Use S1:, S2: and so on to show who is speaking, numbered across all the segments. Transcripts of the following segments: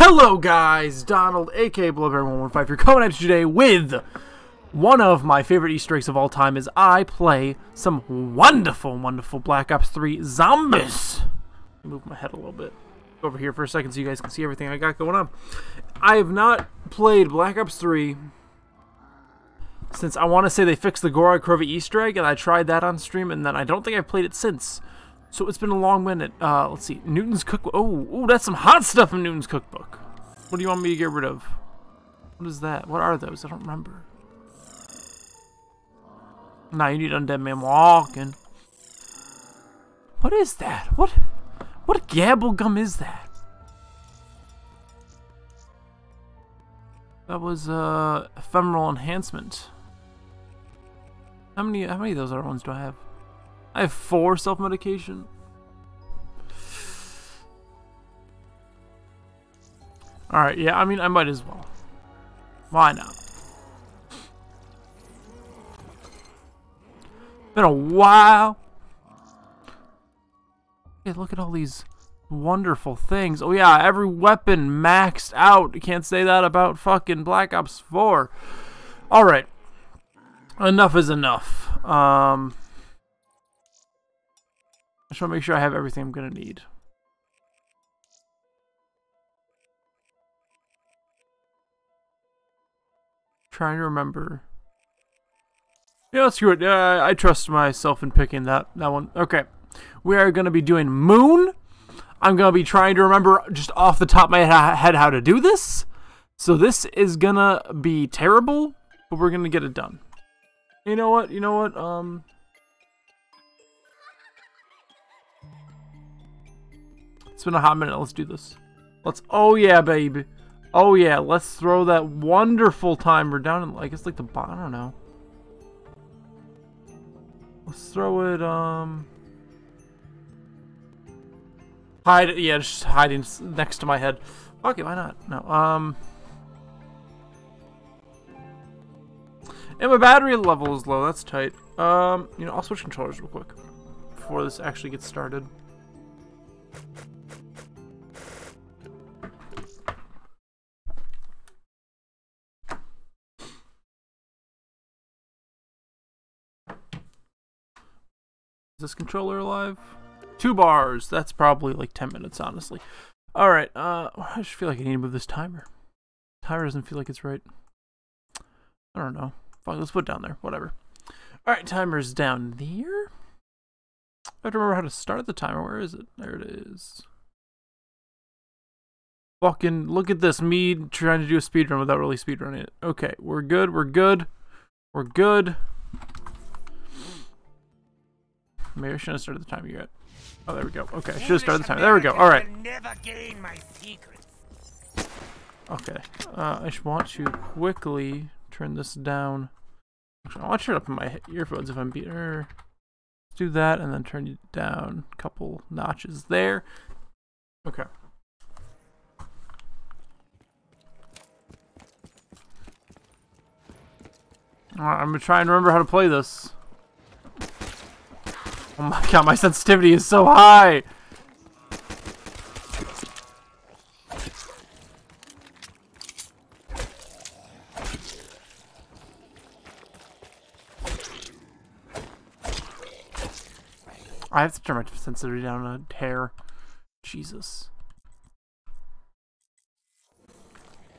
S1: Hello guys, Donald, aka BloodBarron115 here, coming at you today with one of my favorite Easter eggs of all time is I play some wonderful, wonderful Black Ops 3 Zombies. Move my head a little bit over here for a second so you guys can see everything I got going on. I have not played Black Ops 3 since I want to say they fixed the Gorod Krovi Easter egg, and I tried that on stream, and then I don't think I've played it since. So it's been a long minute. Uh, let's see. Newton's cookbook. Oh, oh, that's some hot stuff in Newton's cookbook. What do you want me to get rid of? What is that? What are those? I don't remember. Nah, you need undead man walking. What is that? What? What GobbleGum is that? That was uh ephemeral enhancement. How many? How many of those other ones do I have? I have four self-medication. Alright, yeah, I mean, I might as well. Why not? Been a while. Yeah, look at all these wonderful things. Oh yeah, every weapon maxed out. You can't say that about fucking Black Ops 4. Alright. Enough is enough. Um... I just want to make sure I have everything I'm going to need. Trying to remember. Yeah, let's screw it. Uh, I trust myself in picking that, that one. Okay. We are going to be doing Moon. I'm going to be trying to remember just off the top of my head how to do this. So this is going to be terrible, but we're going to get it done. You know what? You know what? Um... It's been a hot minute. Let's do this. Let's. Oh yeah, baby. Oh yeah. Let's throw that wonderful timer down in. I guess like the bottom. I don't know. Let's throw it. Um. Hide. Yeah, just hiding next to my head. Okay, why not? No. Um. And my battery level is low. That's tight. Um. You know, I'll switch controllers real quick before this actually gets started. Is this controller alive? Two bars. That's probably like 10 minutes, honestly. Alright, uh, I just feel like I need to move this timer. Timer doesn't feel like it's right. I don't know. Fine, let's put down there. Whatever. Alright, timer's down there. I have to remember how to start the timer. Where is it? There it is. Fucking, look at this. Me trying to do a speed run without really speed running it. Okay, we're good. We're good. We're good. Maybe I shouldn't have started the time yet. Oh, there we go. Okay, I should have started the time. There we go. All right. Okay. Uh, I just want to quickly turn this down. Actually, I want to turn up my earphones if I'm being. Er, do that and then turn it down a couple notches there. Okay. I'm gonna try and remember how to play this. Oh my god, my sensitivity is so high! I have to turn my sensitivity down a hair. Jesus.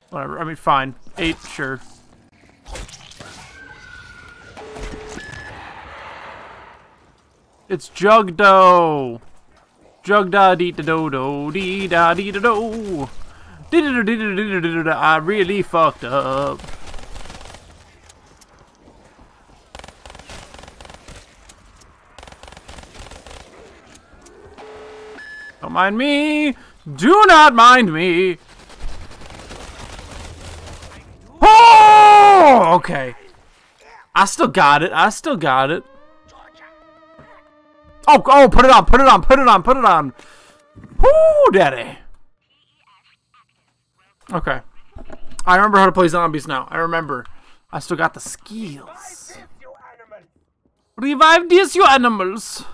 S1: Whatever, I mean, fine. Eight, sure. It's Jugdo. Jugda dee da do do dee da dee da do. Dee da dee da dee da da I really fucked up. Don't mind me. Do not mind me. Oh, okay. I still got it. I still got it. Oh, oh, put it on, put it on, put it on, put it on. Whoo, daddy. Okay. I remember how to play zombies now. I remember. I still got the skills. Revive these, you animals.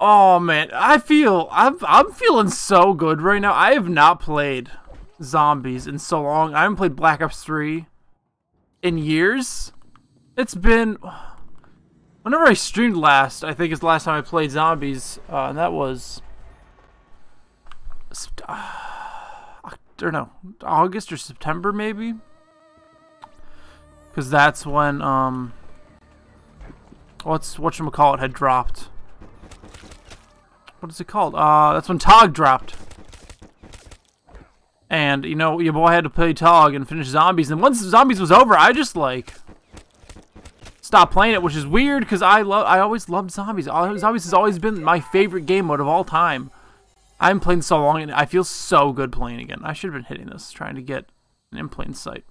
S1: Oh man, I feel I'm I'm feeling so good right now. I have not played zombies in so long. I haven't played Black Ops 3 in years. It's been whenever I streamed last, I think is the last time I played zombies, uh, and that was uh, don't know, August or September maybe, because that's when um what's what call it had dropped. What is it called? Uh, that's when Tog dropped. And, you know, your boy had to play Tog and finish Zombies. And once Zombies was over, I just, like, stopped playing it, which is weird because I love I always loved Zombies. Zombies has always been my favorite game mode of all time. I haven't played so long, and I feel so good playing again. I should have been hitting this, trying to get an in plain sight.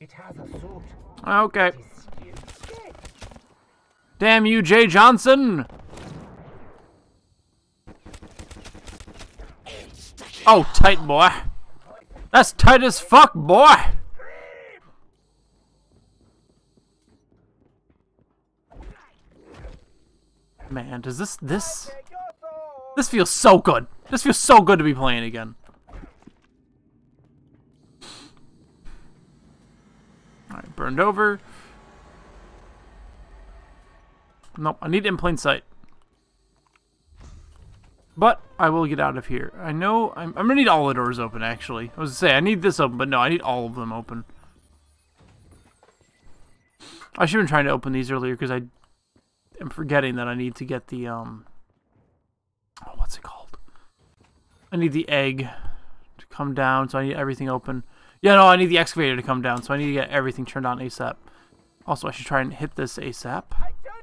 S1: It has a suit. Okay. Damn you, Jay Johnson! Oh, tight boy. That's tight as fuck, boy! Man, does this, this... This feels so good. This feels so good to be playing again. Alright, burned over. Nope, I need it in plain sight. But I will get out of here. I know I'm, I'm gonna need all the doors open. Actually, I was gonna say I need this open, but no, I need all of them open. I should have been trying to open these earlier because I am forgetting that I need to get the um. Oh, what's it called? I need the egg to come down, so I need everything open. Yeah, no, I need the excavator to come down, so I need to get everything turned on ASAP. Also, I should try and hit this ASAP.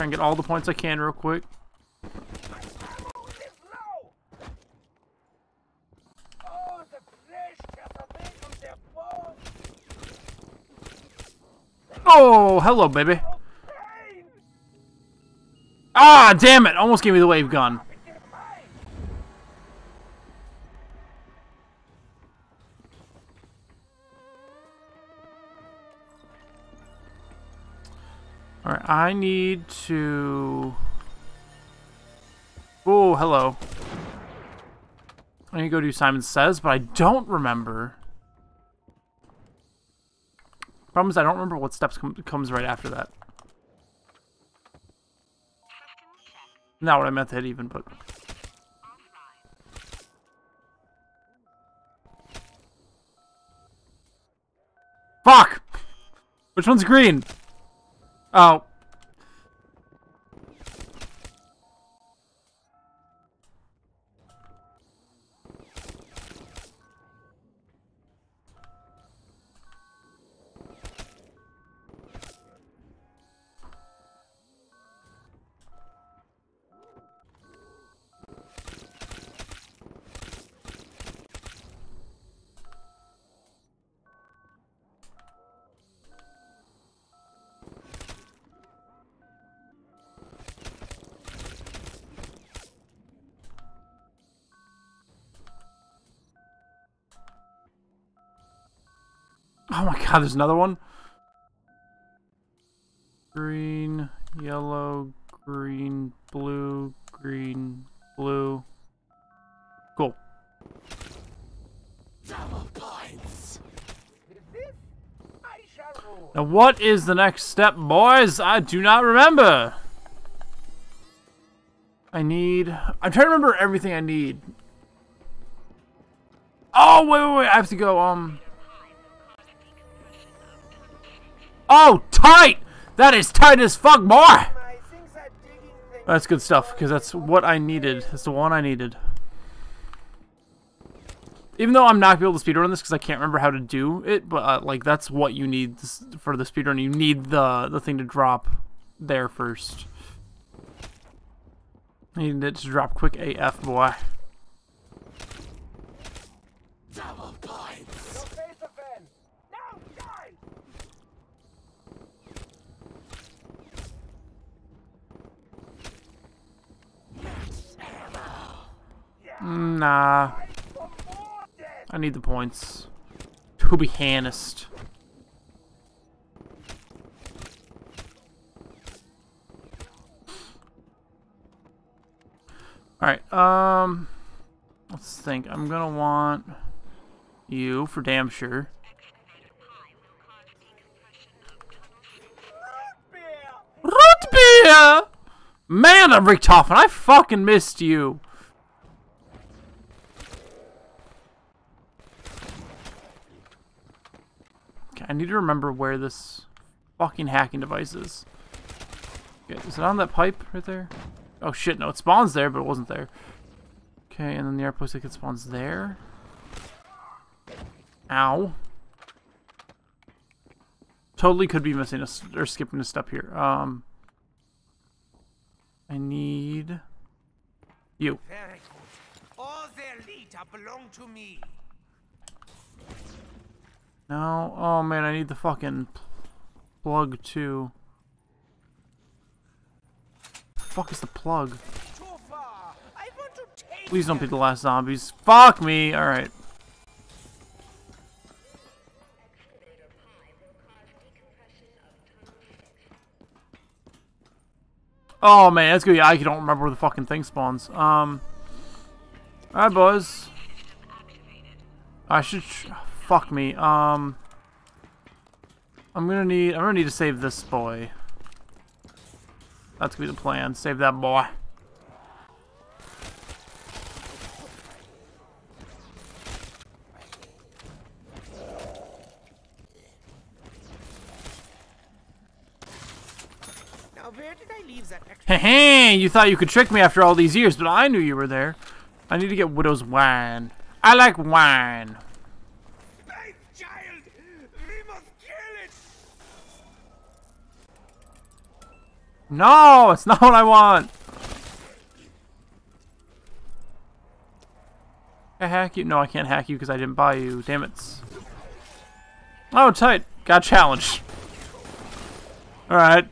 S1: Try and get all the points I can real quick. Oh, hello, baby. Ah, damn it. Almost gave me the wave gun. Alright, I need to... Oh, hello. I need to go do Simon Says, but I don't remember Problem is, I don't remember what steps com comes right after that. Not what I meant to hit even, but... Fuck! Which one's green? Oh. Oh my god, there's another one? Green, yellow, green, blue, green, blue. Cool. Now what is the next step, boys? I do not remember. I need... I'm trying to remember everything I need. Oh, wait, wait, wait. I have to go, um... Oh, tight! That is tight as fuck, boy! That's good stuff, because that's what I needed. That's the one I needed. Even though I'm not gonna be able to speedrun this because I can't remember how to do it, but uh, like that's what you need for the speedrun. You need the the thing to drop there first. You need it to drop quick AF, boy.
S2: Double points.
S1: Nah. I need the points. To be honest. Alright, um... Let's think. I'm gonna want you for damn sure. Root beer! Man, I'm Richtofen, I fucking missed you. I need to remember where this fucking hacking device is. Okay, is it on that pipe right there? Oh shit, no, it spawns there, but it wasn't there. Okay, and then the airport ticket spawns there. Ow. Totally could be missing a or skipping a step here. Um, I need you.
S2: Very good. All the elite belong to me.
S1: No. Oh man, I need the fucking plug too. Fuck is the plug? Please don't be the last zombies. Fuck me. All right. Oh man, that's good. I don't remember where the fucking thing spawns. Um. Alright, boys. I should. Fuck me. Um. I'm gonna need. I'm gonna need to save this boy. That's gonna be the plan. Save that boy.
S2: Now, where did I leave that extra?
S1: Hey, you thought you could trick me after all these years, but I knew you were there. I need to get Widow's wine. I like wine. No, it's not what I want. I hack you? No, I can't hack you because I didn't buy you. Damn it. Oh, tight. Got challenged. Alright.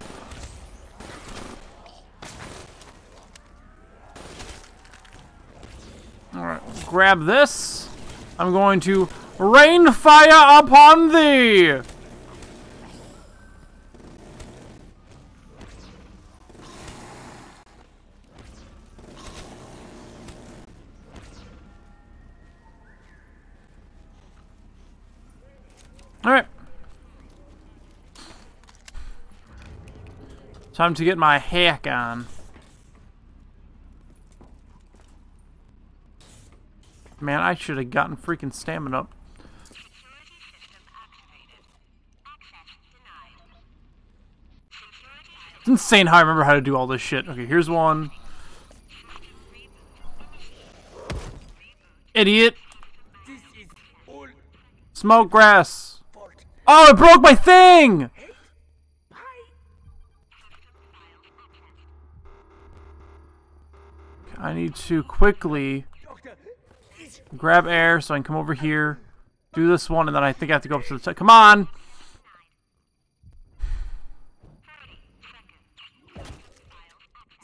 S1: Alright, grab this. I'm going to rain fire upon thee! Alright. Time to get my hack on. Man, I should have gotten freaking stamina up. It's insane how I remember how to do all this shit. Okay, here's one. Idiot. Smoke grass. Oh, it broke my thing! I need to quickly grab air so I can come over here, do this one, and then I think I have to go up to the top. Come on!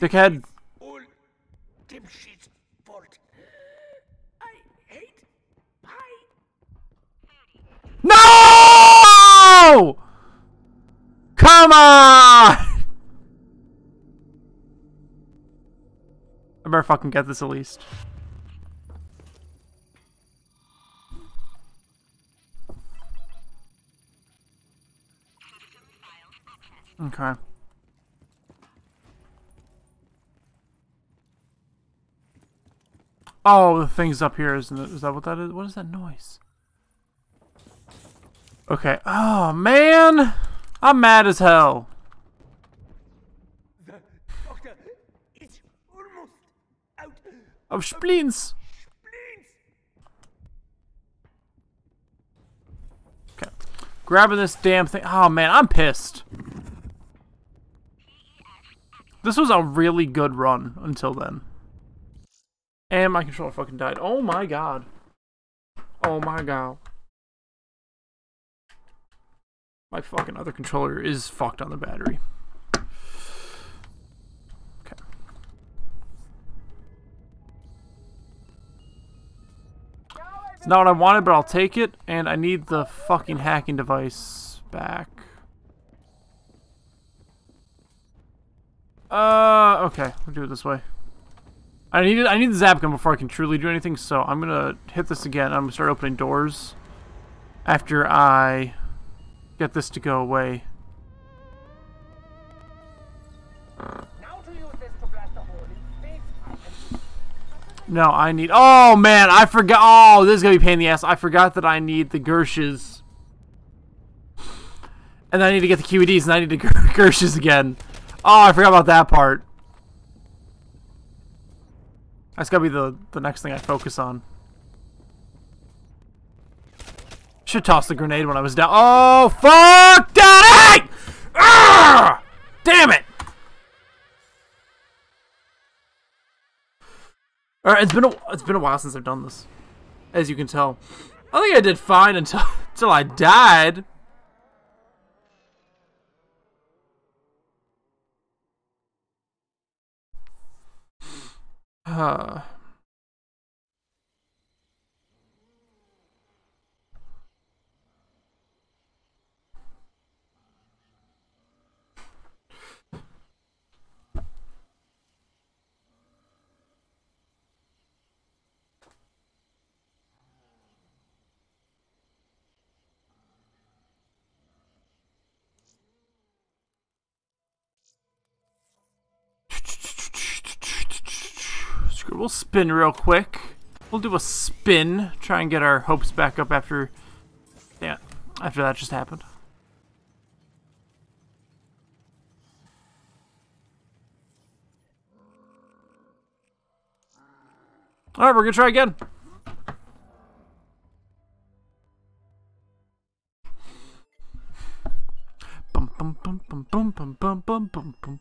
S1: Dickhead. No! Come on! I better fucking get this at least. Okay. Oh, the thing's up here, isn't it? Is that what that is? What is that noise? Okay. Oh, man! I'm mad as hell. Of spleens.
S2: Okay.
S1: Grabbing this damn thing. Oh, man, I'm pissed. This was a really good run until then. And my controller fucking died. Oh my god. Oh my god. My fucking other controller is fucked on the battery. It's not what I wanted, but I'll take it. And I need the fucking hacking device back. Uh, okay. We'll do it this way. I need it, I need the zap gun before I can truly do anything, so I'm gonna hit this again. I'm gonna start opening doors after I get this to go away.
S2: Now to use this to blast a hole in space and
S1: No, I need. Oh man, I forgot. Oh, this is gonna be a pain in the ass. I forgot that I need the Gershes, and I need to get the QEDs, and I need the Gershes again. Oh, I forgot about that part. That's gotta be the the next thing I focus on. Should toss the grenade when I was down. Oh fuck, Daddy! Ah! Damn it! Alright, it's been a it's been a while since I've done this, as you can tell. I think I did fine until until I died. Uh. Screw- We'll spin real quick. We'll do a spin. Try and get our hopes back up after. Yeah, after that just happened. All right, we're gonna try again. Bum bum bum bum bum bum bum bum bum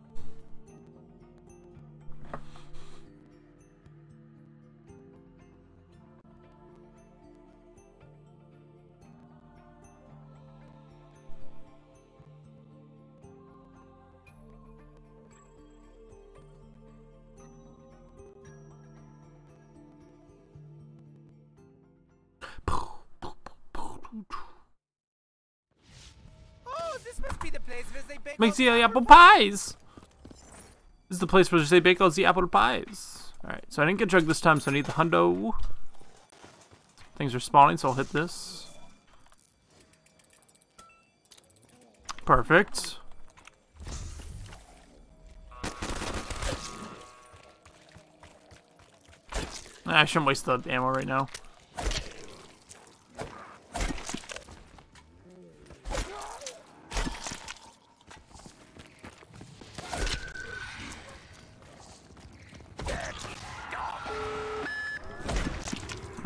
S1: Makes
S2: all
S1: the uh, apple pies. This is the place where they say bake all the apple pies. Alright, so I didn't get drugged this time, so I need the hundo. Things are spawning, so I'll hit this. Perfect. I shouldn't waste the ammo right now.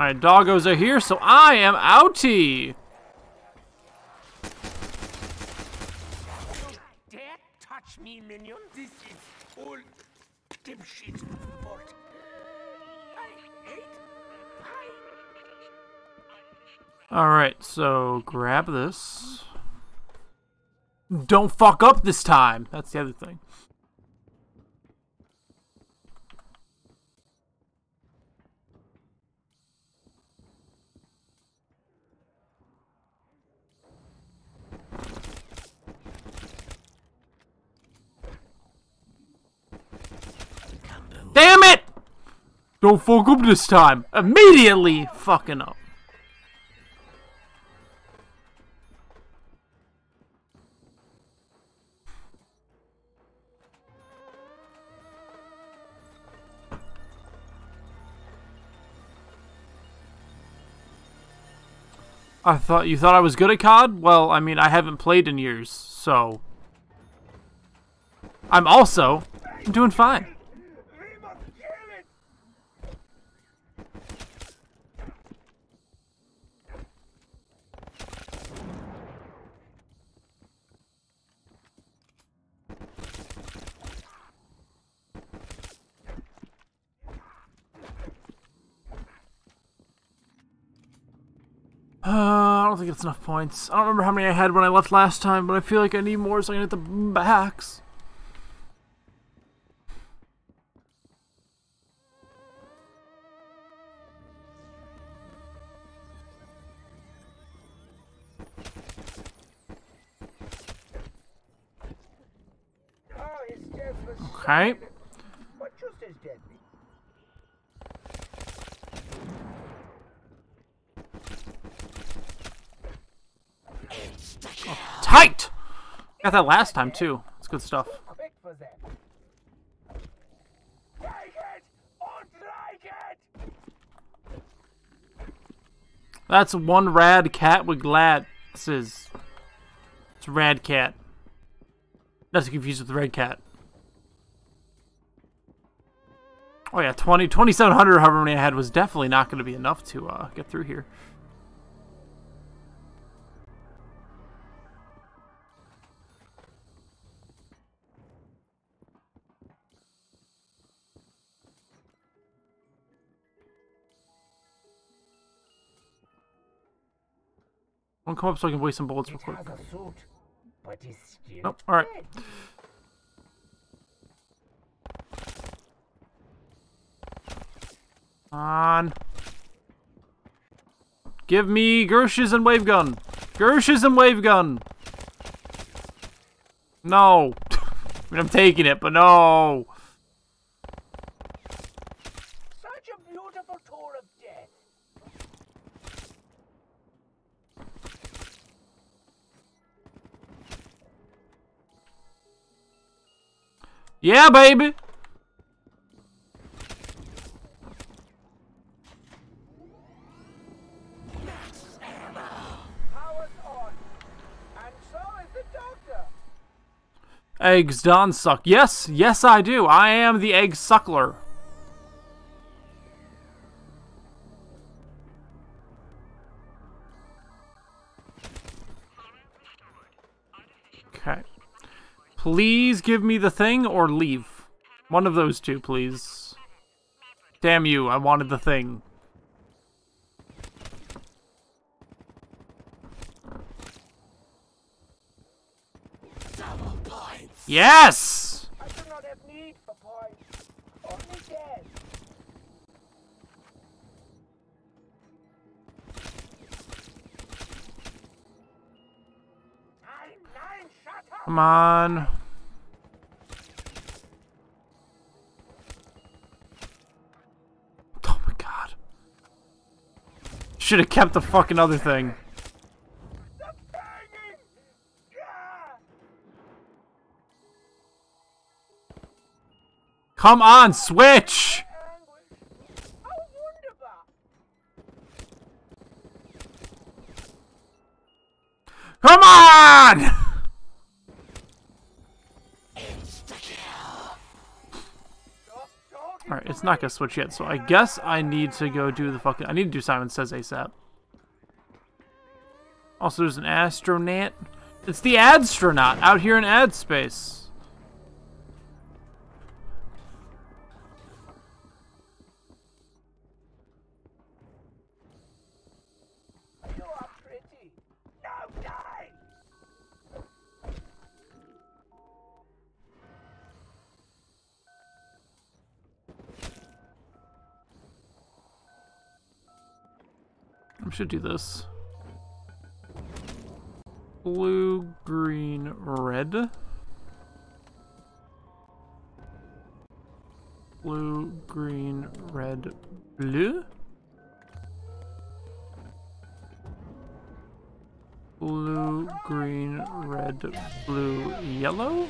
S1: Alright, doggos are here, so I am outie.
S2: Dare touch me, minion? This is all dipshit fault. I hate pie.
S1: Alright, so grab this. Don't fuck up this time. That's the other thing. Damn it! Don't fuck up this time. Immediately fucking up. I thought you thought I was good at COD? Well, I mean, I haven't played in years, so I'm also doing fine.
S2: We must kill it!
S1: Uh, I don't think it's enough points. I don't remember how many I had when I left last time, but I feel like I need more so I can hit the backs. Okay.
S2: silent, but just as deadly.
S1: Tight! Got that last time, too. It's good stuff. That's one rad cat with glasses. It's rad cat. Not to confuse with red cat. Oh yeah, 20, 2700 however many I had was definitely not going to be enough to uh, get through here. I'll come up so I can waste some bullets real quick.
S2: suit, but is still
S1: Nope, alright. On. Give me Gershes and wave gun. Gershes and wave gun. No. I mean, I'm taking it, but no. Yeah, baby. Eggs Don suck. Yes, yes, I do. I am the egg suckler. Please give me the thing or leave. One of those two, please. Damn you, I wanted the thing. Yes! Come on. Oh my god. Should have kept the fucking other thing. Come on, switch! Come on! Alright, it's not gonna switch yet, so I guess I need to go do the fucking. I need to do Simon Says ASAP. Also, there's an astronaut. It's the astronaut out here in ad space. Should do this. Blue, green, red. Blue, green, red, blue. Blue, green, red, blue, yellow.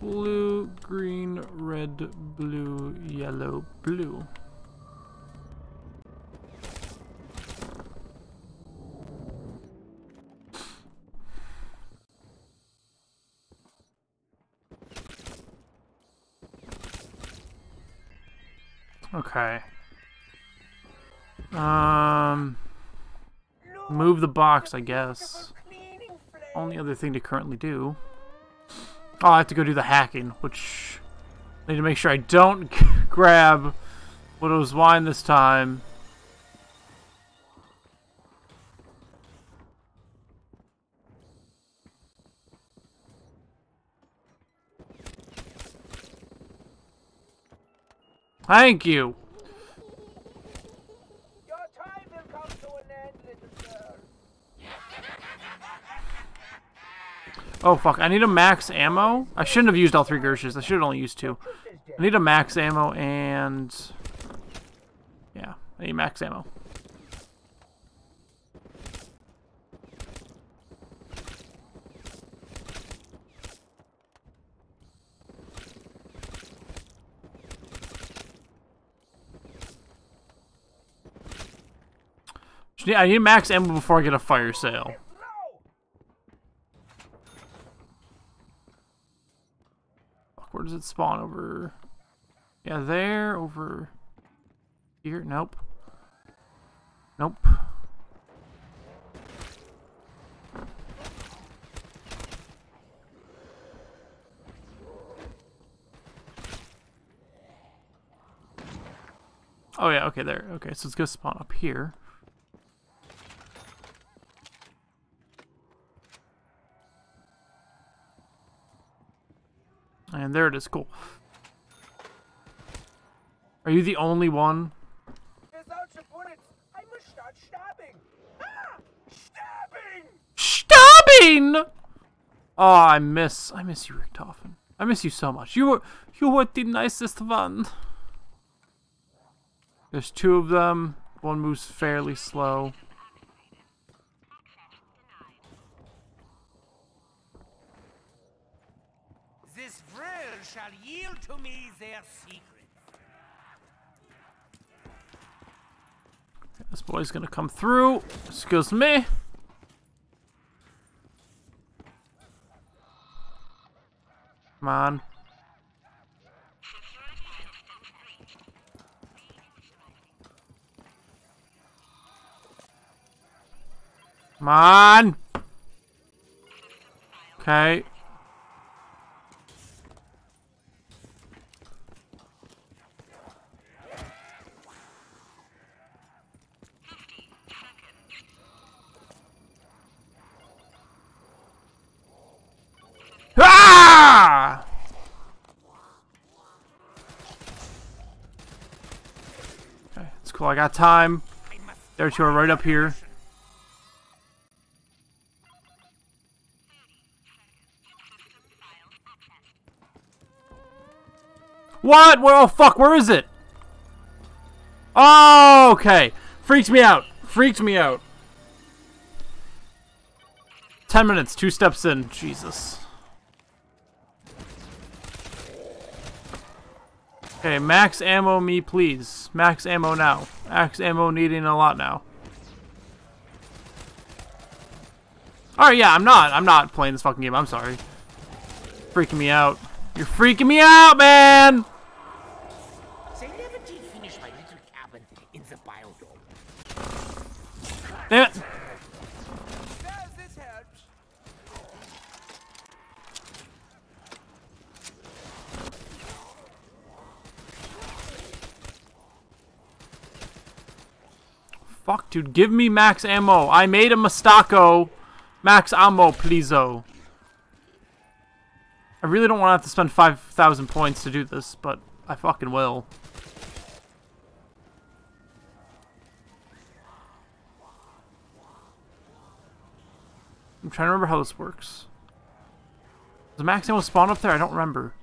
S1: Blue, green, red, blue, yellow, blue. Okay. Um, move the box, I guess. Only other thing to currently do. Oh, I have to go do the hacking, which I need to make sure I don't grab Widow's Wine this time. Thank you.
S2: Your time will come to an end, little girl.
S1: Oh fuck, I need a max ammo. I shouldn't have used all three Gershes. I should have only used two. I need a max ammo and... Yeah, I need max ammo. I need max ammo before I get a fire sale.
S2: Throw!
S1: Fuck, Where does it spawn? Over. Yeah, there. Over. Here. Nope. Nope. Oh yeah, okay, there. Okay, so it's gonna spawn up here. And there it is, cool. Are you the only one?
S2: Stabbing. Ah! Stabbing!
S1: Oh, I miss, I miss you, Richtofen. I miss you so much. You were, you were the nicest one. There's two of them. One moves fairly slow.
S2: This vril shall yield to me their secret.
S1: This boy's gonna come through. Excuse me. Come on. Come on. Okay. Okay, it's cool. I got time. There two are right up here. What? Where? Oh fuck! Where is it? Oh, okay. Freaked me out. Freaked me out. Ten minutes. Two steps in. Jesus. Okay, max ammo me, please. Max ammo now. Max ammo needing a lot now. Alright, yeah, I'm not. I'm not playing this fucking game. I'm sorry. Freaking me out. You're freaking me out, man!
S2: They never did finish my little cabin in the biodome.
S1: Damn it.
S2: Does this helps?
S1: Fuck, dude. Give me max ammo. I made a Mastako. Max ammo, pleaso. I really don't want to have to spend 5,000 points to do this, but I fucking will. I'm trying to remember how this works. Does max ammo spawn up there? I don't remember.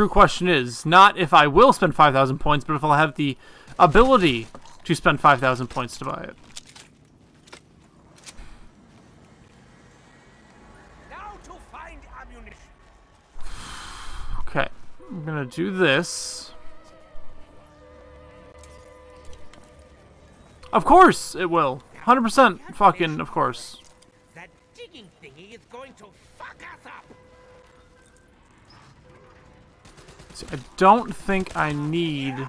S1: True question is not if I will spend 5,000 points, but if I'll have the ability to spend 5,000 points to buy it.
S2: Now to find ammunition.
S1: I'm gonna do this. Of course it will. 100% fucking, of course.
S2: That digging thingy is going to fuck us up.
S1: See, I don't think I need...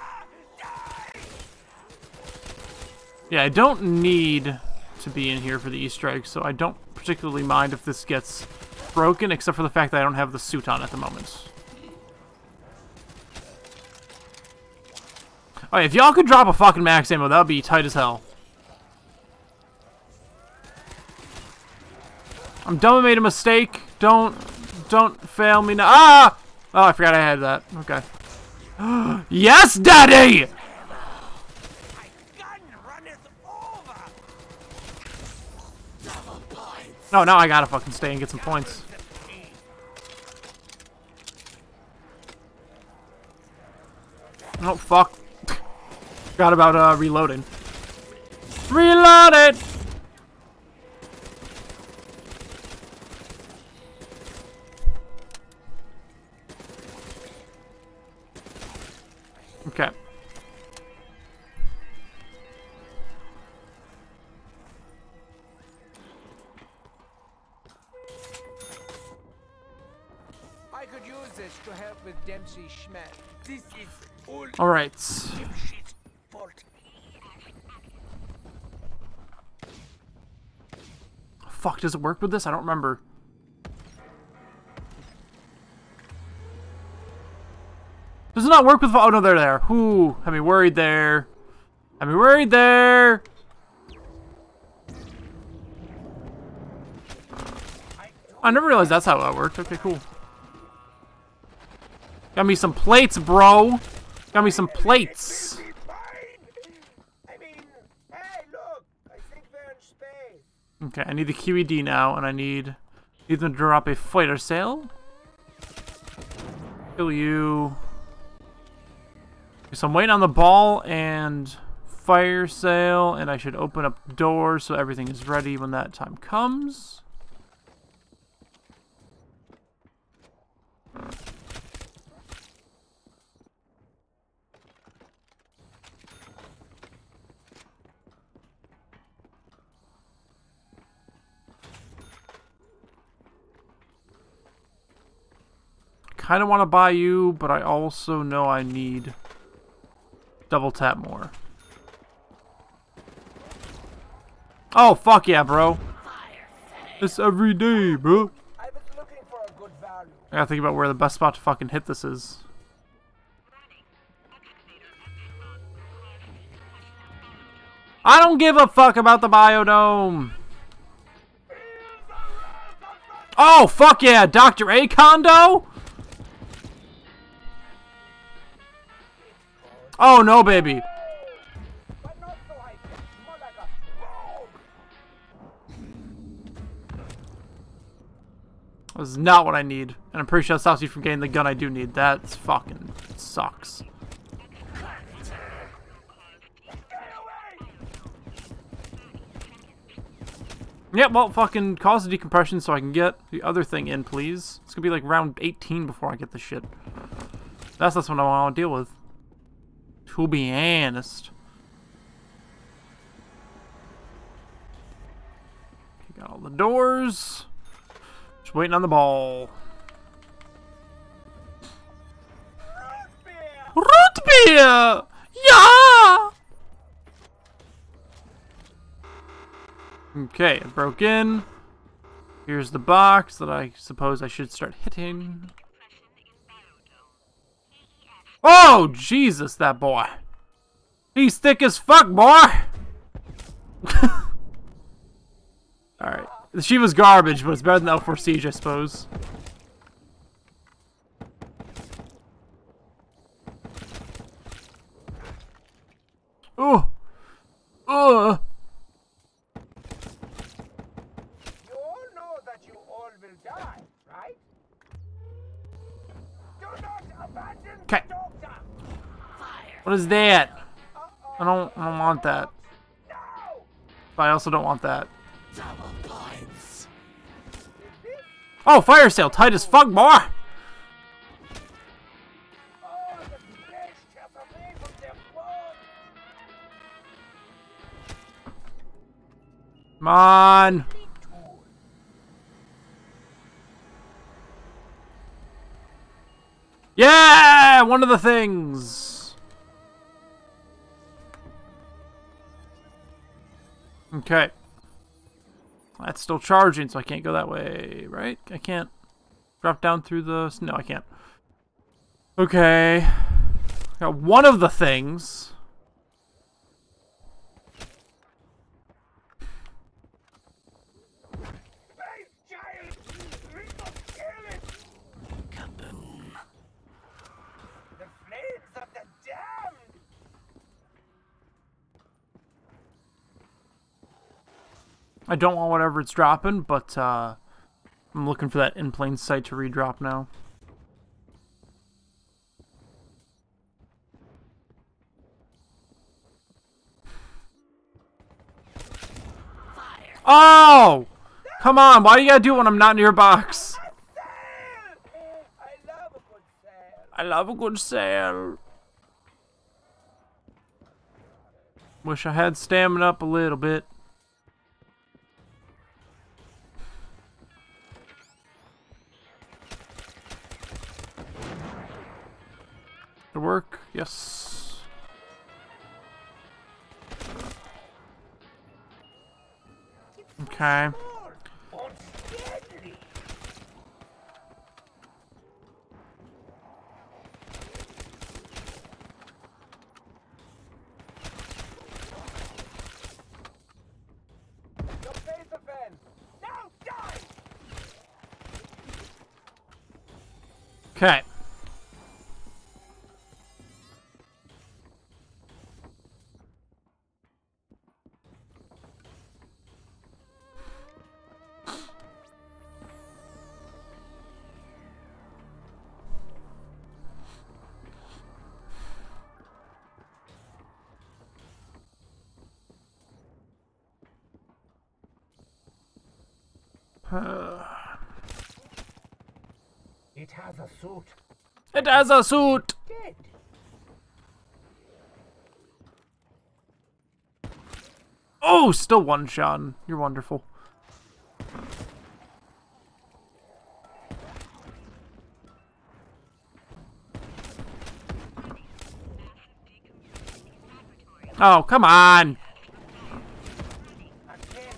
S1: Yeah, I don't need to be in here for the Easter egg, so I don't particularly mind if this gets broken, except for the fact that I don't have the suit on at the moment. Alright, if y'all could drop a fucking max ammo, that would be tight as hell. I'm dumb and made a mistake. Don't, don't fail me now. Ah! Oh, I forgot I had that. Okay. yes, daddy! No, now I gotta fucking stay and get some points. Oh, fuck. Forgot about, uh, reloading. Reload
S3: Dempsey Schmidt.
S2: This is all
S1: Alright.
S2: fault.
S1: Fuck, does it work with this? I don't remember. Does it not work with... Oh, no, they're there. Ooh, had me worried there. Had me worried there. I never realized that's how that worked. Okay, cool. Got me some plates, bro. Got me some plates. Okay, I need the QED now, and I need need them to drop a fire sale. Kill you. So I'm waiting on the ball and fire sale, and I should open up doors so everything is ready when that time comes. Kind of want to buy you, but I also know I need double tap more. Oh, fuck yeah, bro. It's every day, bro.
S3: I
S1: gotta think about where the best spot to fucking hit this is. I don't give a fuck about the biodome. Oh, fuck yeah, Dr. A Oh, no, baby. That is not what I need. And I'm pretty sure that stops you from getting the gun I do need. That's fucking sucks. Yeah, well, fucking cause the decompression so I can get the other thing in, please. It's gonna be like round 18 before I get the shit. That's that's what I want to deal with. To be honest. Got all the doors. Just waiting on the ball. Root beer! Yeah! Okay, I broke in. Here's the box that I suppose I should start hitting. Oh, Jesus, that boy. He's thick as fuck, boy! Alright. She was garbage, but it's better than L4 Siege, I suppose. Oh! Oh! What is that? I don't, I don't want that. But I also don't want that. Oh, fire sale, tight as fuck, boy! Come on! Yeah! One of the things! Okay. That's still charging, so I can't go that way, right? I can't drop down through the... No, I can't. Okay. Got one of the things.
S3: Space giant! We must kill it!
S2: Kaboom.
S3: The flames of the damned!
S1: I don't want whatever it's dropping, but uh, I'm looking for that in plain sight to redrop now. Oh! Come on, why do you gotta do it when I'm not in your box?
S3: I love a good sale.
S1: I love a good sale. Wish I had stamina up a little bit. To work? Yes. Okay.
S3: Suit.
S1: It has a suit.
S3: Dead.
S1: Oh, still one shot. You're wonderful. Oh, come on.
S3: Again,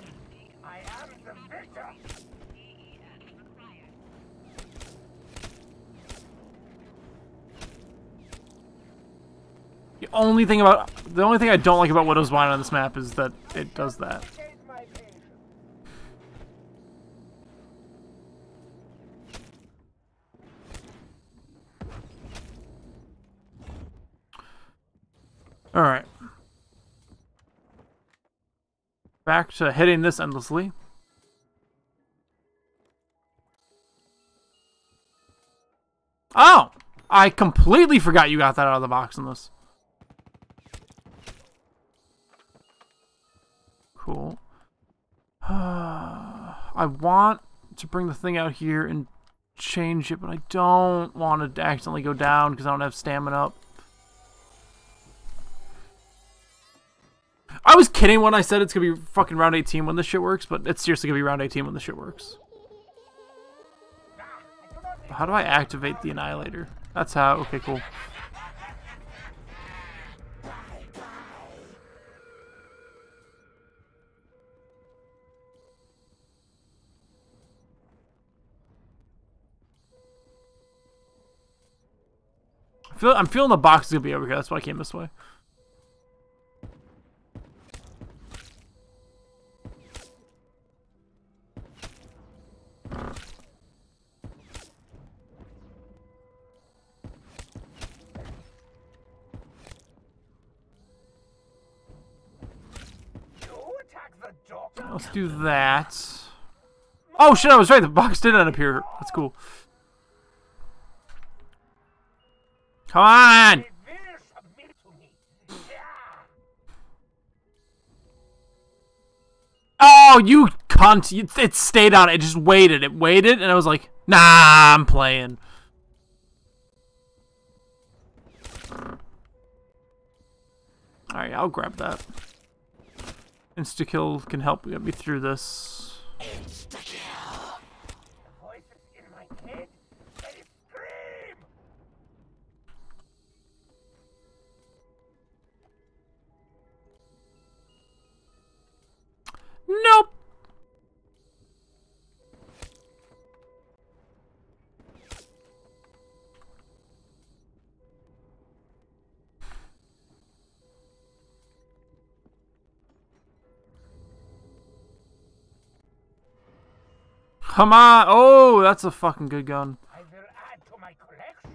S3: I am the victor.
S1: The only thing about the only thing I don't like about Widow's Wine on this map is that it does that. All right. Back to hitting this endlessly. Oh! I completely forgot you got that out of the box in this. I want to bring the thing out here and change it, but I don't want to accidentally go down because I don't have stamina up. I was kidding when I said it's gonna be fucking round 18 when this shit works, but it's seriously gonna be round 18 when this shit works. How do I activate the Annihilator? That's how. Okay, cool. Feel, I'm feeling the box is gonna be over here. That's why I came this way. Let's do that. Oh shit, I was right. The box did end up here. That's cool. Come on! Oh, you cunt. It stayed on. It just waited. It waited, and I was like, nah, I'm playing. Alright, I'll grab that. Insta-kill can help get me through this.
S2: Voices
S1: Nope. Come on. Oh, that's a fucking good gun.
S2: I will add to my collection.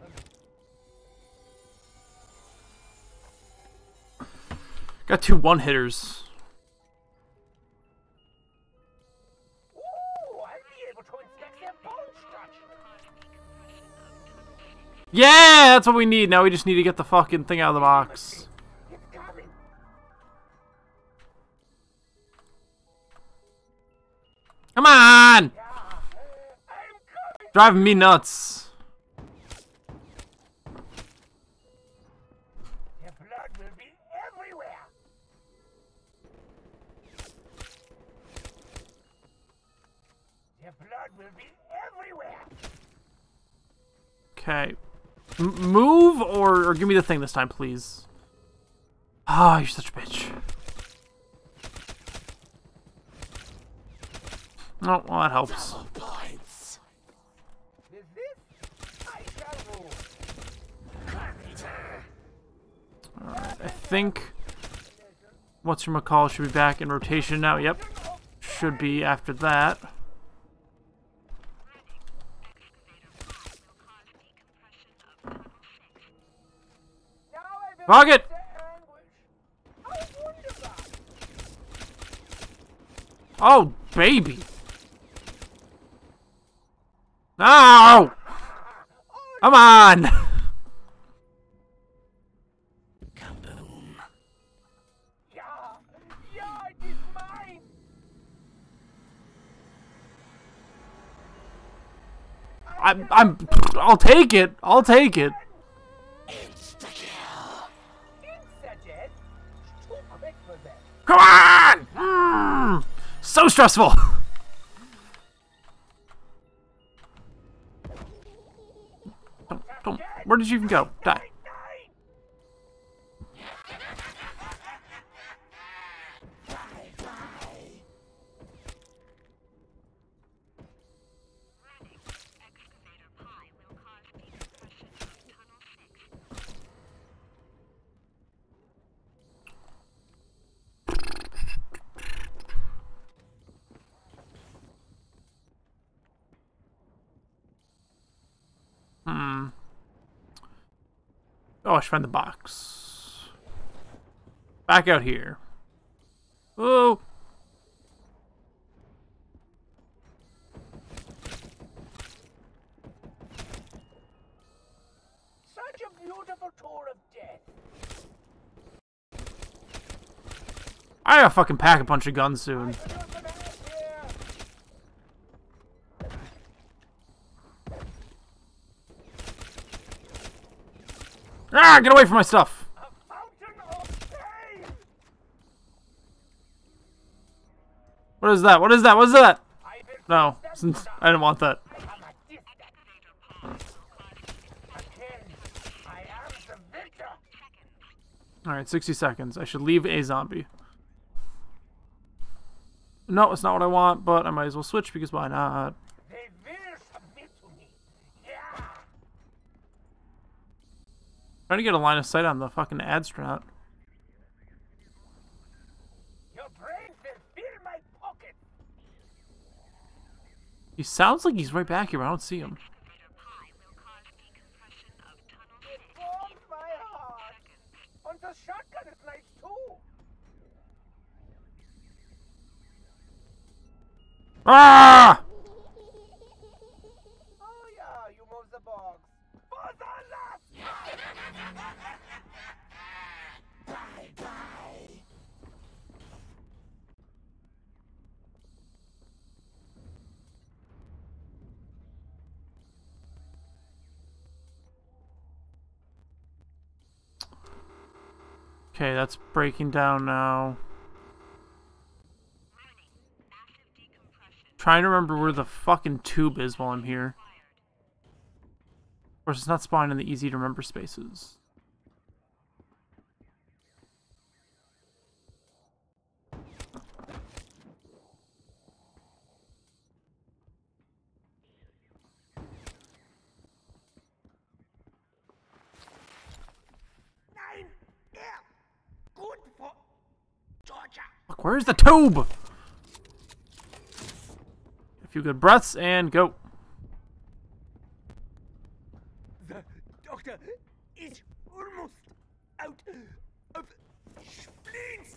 S1: Got two one-hitters.
S2: Ooh,
S1: Yeah, that's what we need. Now we just need to get the fucking thing out of the box. Come on! Driving me nuts.
S2: Their blood will be everywhere. Their blood will be everywhere.
S1: Okay. M move or, or give me the thing this time, please. Ah, you're such a bitch. Oh, well, that helps.
S2: With this, I shall rule.
S1: I think. What's your McCall should be back in rotation now. Yep. Should be after that. Rocket!
S2: their anguish. How wonderful.
S1: Oh, baby. No! Come on!
S2: Yeah, yeah, it is mine.
S1: I'm, I'm, I'll take it. I'll take it. Come on! Mm, so stressful. Don't, don't. Where did you even go? Die.
S2: Nine.
S4: Excavator Pi will cause decompression of Tunnel 6.
S1: Oh, I should find the box. Back out here. Oh.
S2: Such a beautiful tour of death.
S1: I gotta fucking pack a bunch of guns soon.
S2: Put your bananas here.
S1: Ah, get away from my stuff. What is that? What is that? What is that? No, since. I didn't want that. Alright, 60 seconds. I should leave a zombie. No, it's not what I want, but I might as well switch because why not? Trying to get a line of sight on the fucking ad strat.
S2: Your brain will fill my pocket.
S1: He sounds like he's right back here. but I don't see him.
S4: Excavator
S1: Okay, that's breaking down now. Trying to remember where the fucking tube is while I'm here. Of course, it's not spawning in the easy to remember spaces. Where's the tube? A few good breaths and go.
S2: The doctor is almost out of spleens.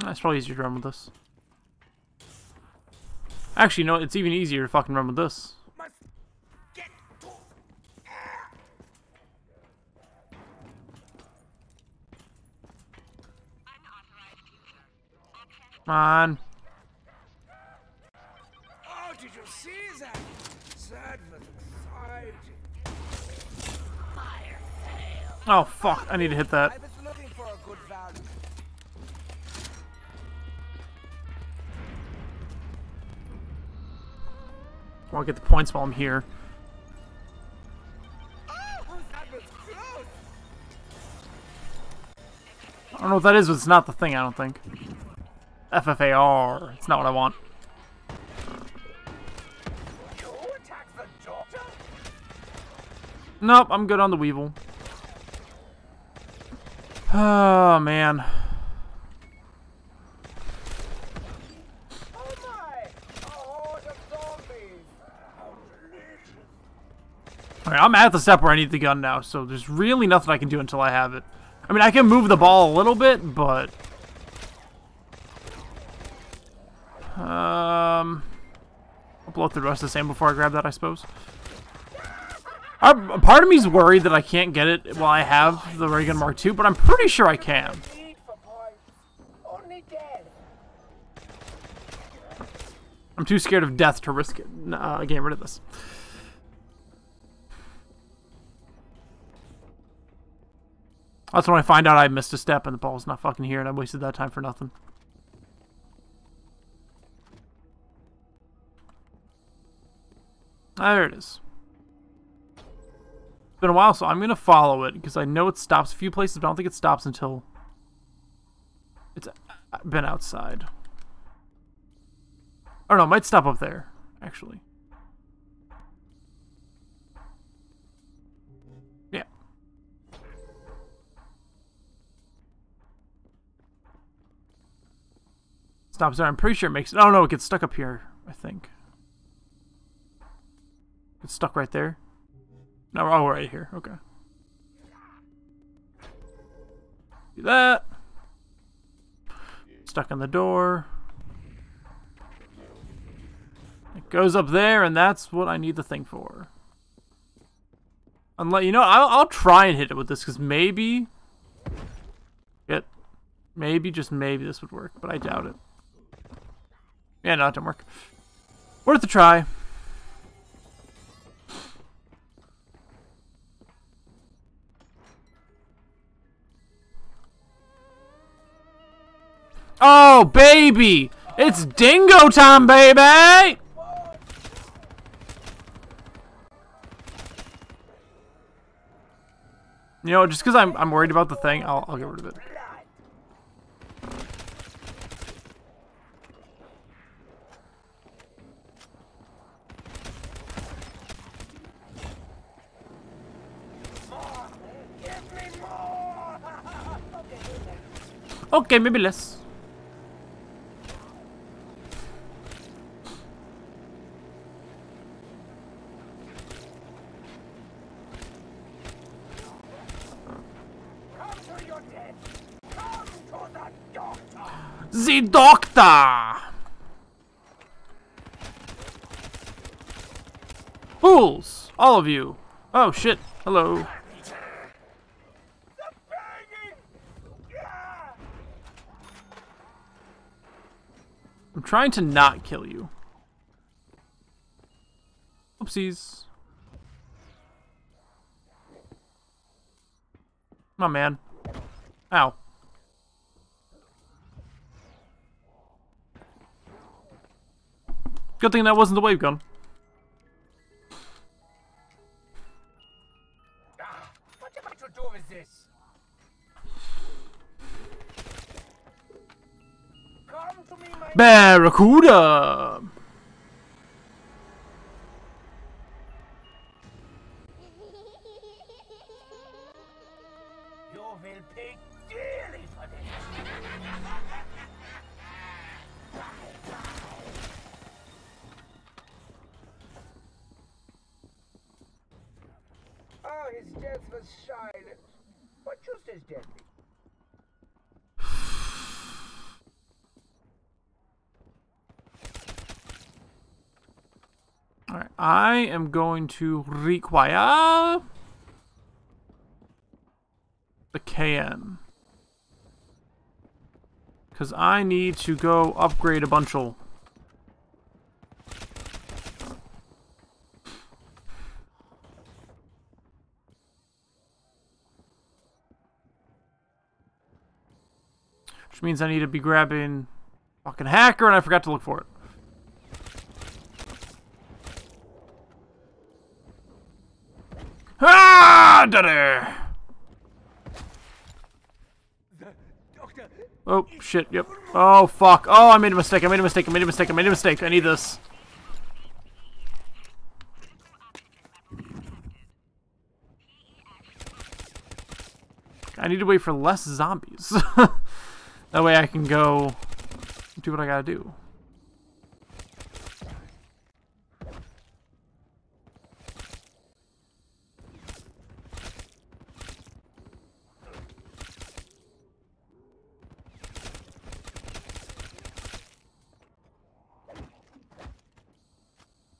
S1: That's probably easier to run with this. Actually, no, it's even easier to fucking run with this.
S2: Must get to air.
S5: Unauthorized user. Access
S1: Come on.
S2: Oh, did you see that? That was exciting. Fire sale.
S1: Oh, fuck. I need to hit that.
S2: I was looking for a good value.
S1: I want to get the points while I'm here.
S2: Oh, that was close.
S1: I don't know what that is, but it's not the thing, I don't think. FFAR. It's not what I want. Nope, I'm good on the Weevil. Oh, man. Alright, I'm at the step where I need the gun now, so there's really nothing I can do until I have it. I mean, I can move the ball a little bit, but... Um... I'll blow through the rest of the same before I grab that, I suppose. Part of me's worried that I can't get it while I have the ray gun Mark II, but I'm pretty sure I can. I'm too scared of death to risk it, uh, getting rid of this. That's when I find out I missed a step and the ball's not fucking here and I wasted that time for nothing. There it is. It's been a while, so I'm going to follow it because I know it stops a few places, but I don't think it stops until it's uh, been outside. Oh, I don't know, it might stop up there, actually. Yeah. Stops there. I'm pretty sure it makes it. Oh no, it gets stuck up here, I think. It's stuck right there. No, oh, right here. Okay. Do that. Stuck in the door. It goes up there, and that's what I need the thing for. Unless you know, I'll, I'll try and hit it with this because maybe it, maybe just maybe this would work, but I doubt it. Yeah, no, it didn't work. Worth a try. Oh, baby! It's dingo time, baby! You know, just because I'm, I'm worried about the thing, I'll, I'll get rid of it. Okay, maybe less.
S3: Come to your death! Come to the doctor!
S1: The doctor! Fools! All of you! Oh shit, hello. I'm trying to not kill you. Oopsies. Come on, man. Ow. Good thing that wasn't the wave gun.
S3: Ah, what am I to do with this? Come to me, my
S1: Barracuda! I am going to require the KN. Because I need to go upgrade a bunch of. Which means I need to be grabbing fucking hacker and I forgot to look for it. Daddy!
S2: Doctor,
S1: Oh, shit, yep. Oh, fuck. Oh, I made a mistake, I made a mistake, I made a mistake, I made a mistake. I need this. I need to wait for less zombies. that way I can go do what I gotta do.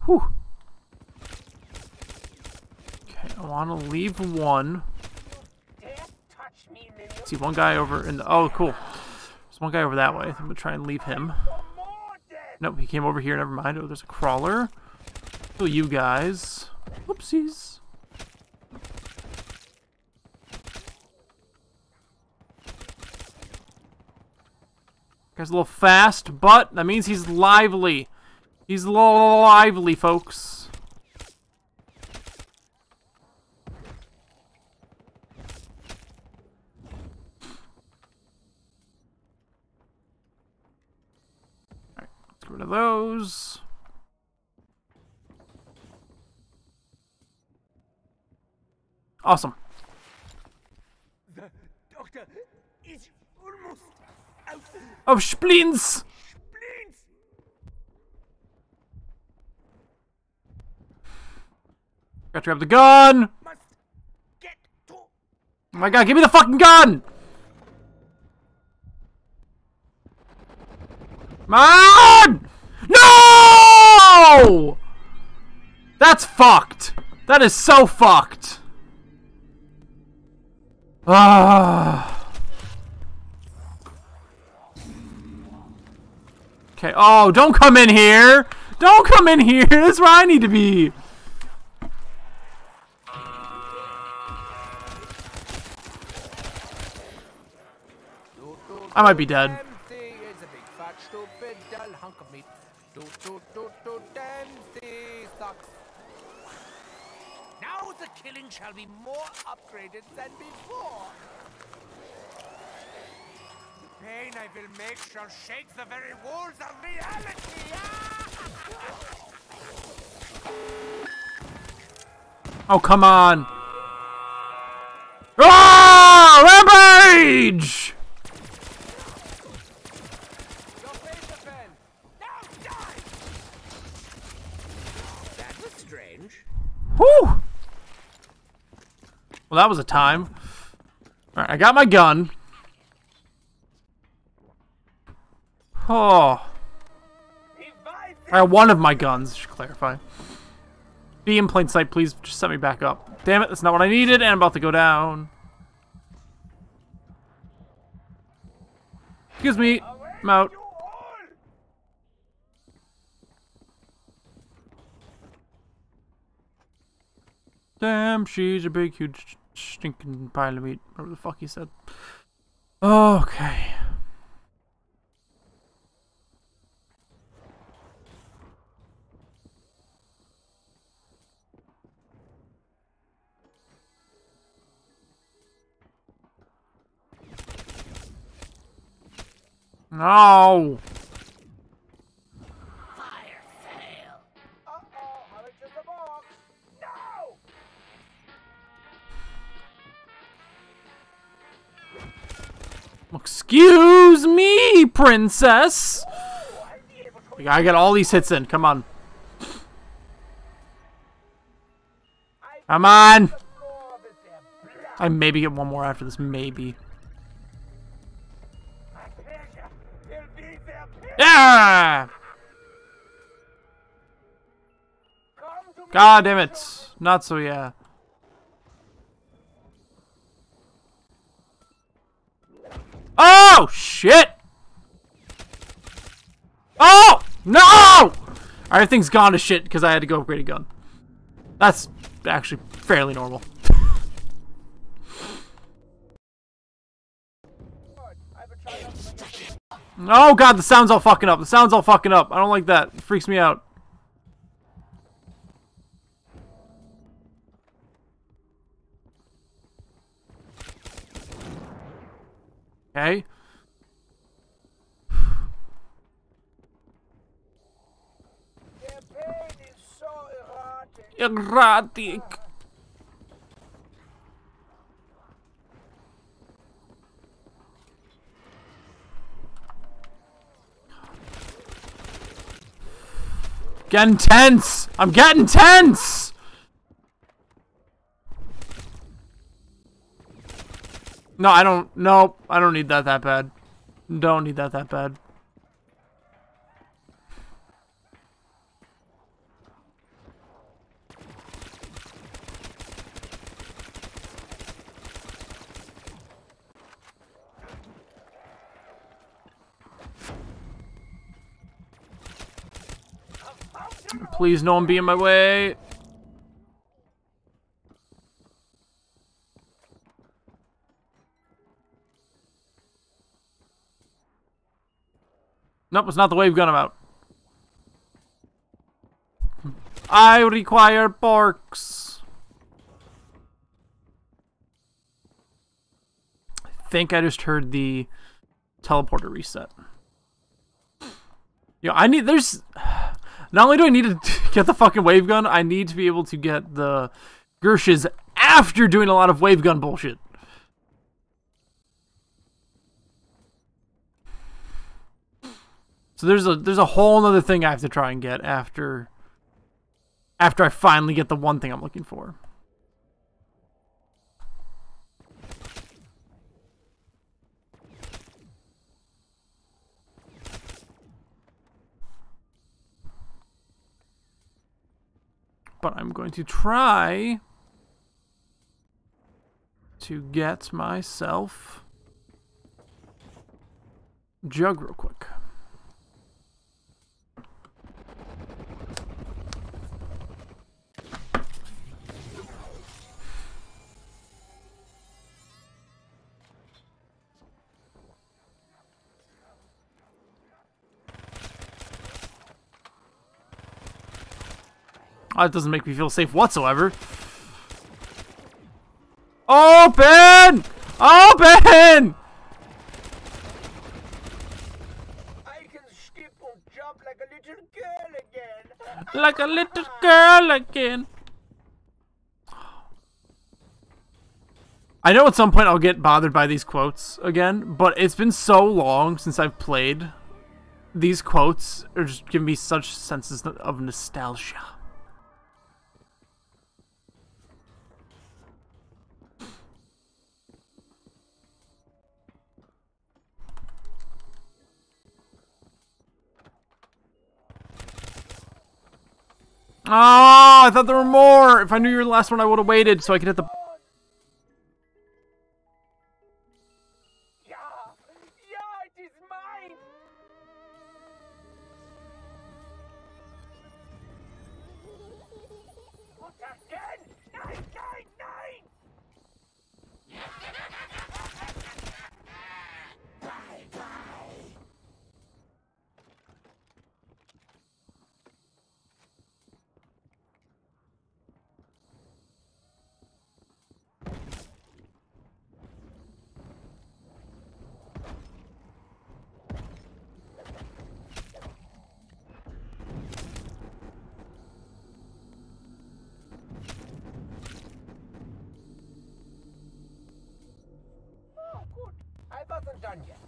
S1: Whew. Okay, I want to leave one. See one guy over in the. Oh, cool. There's one guy over that way. I'm gonna try and leave him. Nope, he came over here. Never mind. Oh, there's a crawler. Oh, you guys. Whoopsies. Guy's a little fast, but that means he's lively. He's lively, folks. Alright, let's get rid of those. Awesome.
S2: the doctor is almost out.
S1: Oh, splints!
S2: Splints!
S1: Got to grab the gun!
S2: Must get to
S1: Oh my god, give me the fucking gun! Man! No! That's fucked. That is so fucked. Ah. Okay. Oh, don't come in here. Don't come in here. That's where I need to be. I might be dead.
S3: Damn thing is a big fat stupid dull hunk of meat. Do do do do damn thing sucks.
S2: Now the killing shall be more upgraded than before. The pain I will make shall shake the very walls of reality.
S1: Oh, come on. Ah! Rampage!
S3: Your face defend.
S2: Now die! That was strange.
S1: Whew! Well, that was a time. Alright, I got my gun. Oh. Got one of my guns, should clarify. Be in plain sight, please. Just set me back up. Damn it, that's not what I needed, and I'm about to go down. Excuse me. I'm out.
S3: you all.
S1: Damn, she's a big, huge, stinking pile of meat. Whatever the fuck he said. Okay. No. Excuse me, princess. I get all these hits in. Come on. Come on. I maybe get one more after this. Maybe. Yeah. God damn it. Not so yeah. Oh shit. Oh no! Everything's gone to shit because I had to go upgrade a gun. That's actually fairly normal. Oh god, the sound's all fucking up. The sound's all fucking up. I don't like that. It freaks me out. Okay. Erratic. Getting tense. I'm getting tense. No, I don't. No, I don't need that that bad. Don't need that that bad. Please, no one be in my way. Nope, it's not the wave gun I'm out. I require porks. I think I just heard the teleporter reset. Yo, I need, there's, not only do I need to get the fucking wave gun, I need to be able to get the Gershes after doing a lot of wave gun bullshit. So there's a there's a whole other thing I have to try and get after after I finally get the one thing I'm looking for. But I'm going to try to get myself jug real quick. That doesn't make me feel safe whatsoever. Open! Open!
S3: I can skip and jump like a little girl again.
S1: Like a little girl again. I know at some point I'll get bothered by these quotes again, but it's been so long since I've played. These quotes are just giving me such senses of nostalgia. Oh, I thought there were more. If I knew you were the last one, I would have waited so I could hit the.
S3: done yet.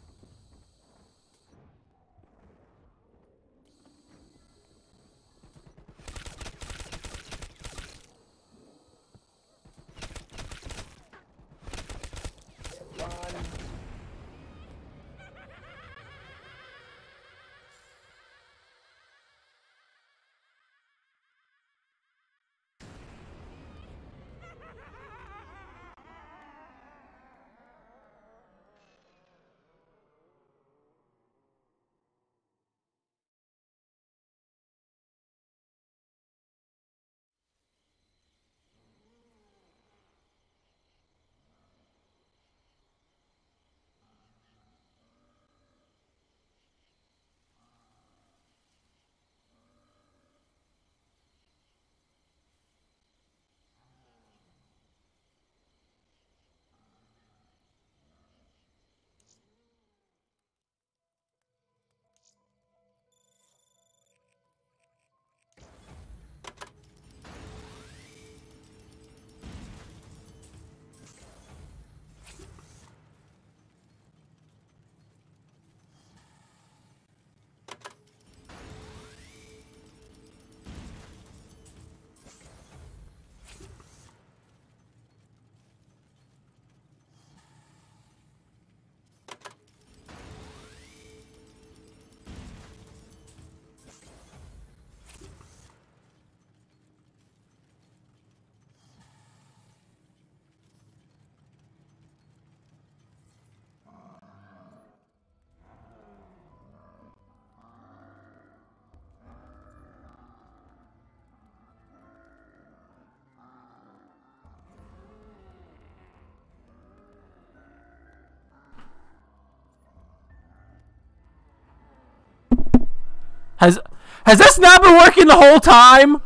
S1: Has has this not been working the whole time?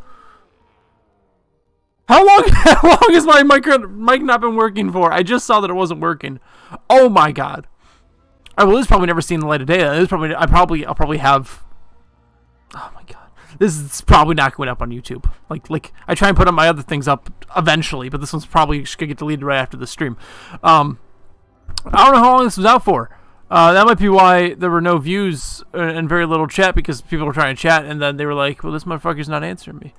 S1: How long how long has my mic mic not been working for? I just saw that it wasn't working. Oh my god. I well, this probably never seen the light of day. This probably I probably I'll probably have. Oh my god. This is probably not going up on YouTube. Like like I try and put on my other things up eventually, but this one's probably just gonna get deleted right after the stream. Um, I don't know how long this was out for. Uh, that might be why there were no views uh, and very little chat because people were trying to chat and then they were like, well, this motherfucker's not answering me.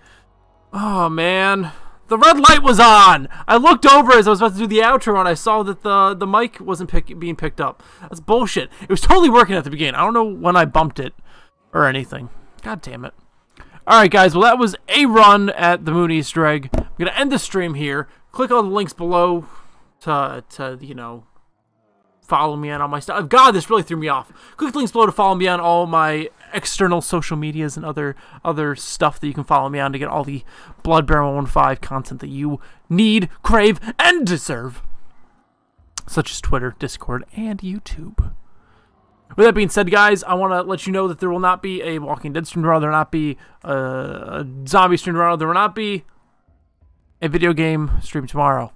S1: Oh, man. The red light was on! I looked over as I was about to do the outro and I saw that the, the mic wasn't pick, being picked up. That's bullshit. It was totally working at the beginning. I don't know when I bumped it or anything. God damn it. Alright, guys. Well, that was a run at the Moon Easter egg. I'm going to end the stream here. Click on the links below to, to you know, follow me on all my stuff. Oh, God, this really threw me off. Click the links below to follow me on all my external social medias and other other stuff that you can follow me on to get all the BloodBarron115 content that you need, crave, and deserve. Such as Twitter, Discord, and YouTube. With that being said, guys, I want to let you know that there will not be a Walking Dead stream tomorrow. There will not be a, a zombie stream tomorrow. There will not be a video game stream tomorrow.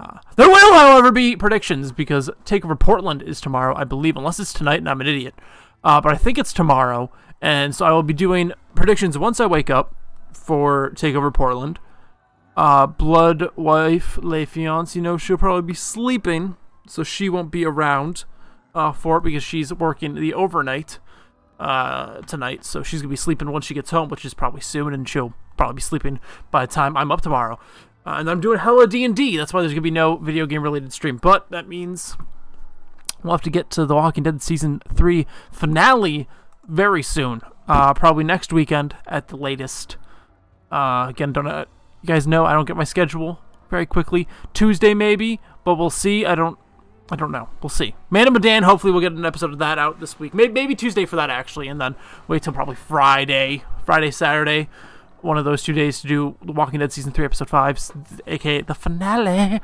S1: Uh, there will, however, be predictions because Takeover Portland is tomorrow, I believe, unless it's tonight and I'm an idiot. Uh, but I think it's tomorrow, and so I will be doing predictions once I wake up for Takeover Portland. Uh, Blood Wife, Le Fiance, you know, she'll probably be sleeping, so she won't be around uh, for it because she's working the overnight uh, tonight. So she's gonna be sleeping once she gets home, which is probably soon, and she'll probably be sleeping by the time I'm up tomorrow. Uh, and I'm doing hella D&D. That's why there's going to be no video game related stream. But that means we'll have to get to The Walking Dead Season 3 finale very soon. Uh, probably next weekend at the latest. Uh, again, don't uh, you guys know I don't get my schedule very quickly. Tuesday maybe, but we'll see. I don't I don't know. We'll see. Man of Medan, hopefully we'll get an episode of that out this week. Maybe, maybe Tuesday for that, actually, and then wait till probably Friday, Friday, Saturday one of those two days to do The Walking Dead Season 3, Episode 5, aka the finale.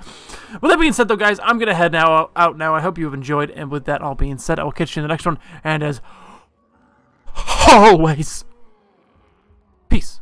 S1: With that being said, though, guys, I'm going to head now out now. I hope you have enjoyed, and with that all being said, I will catch you in the next one, and as always, peace.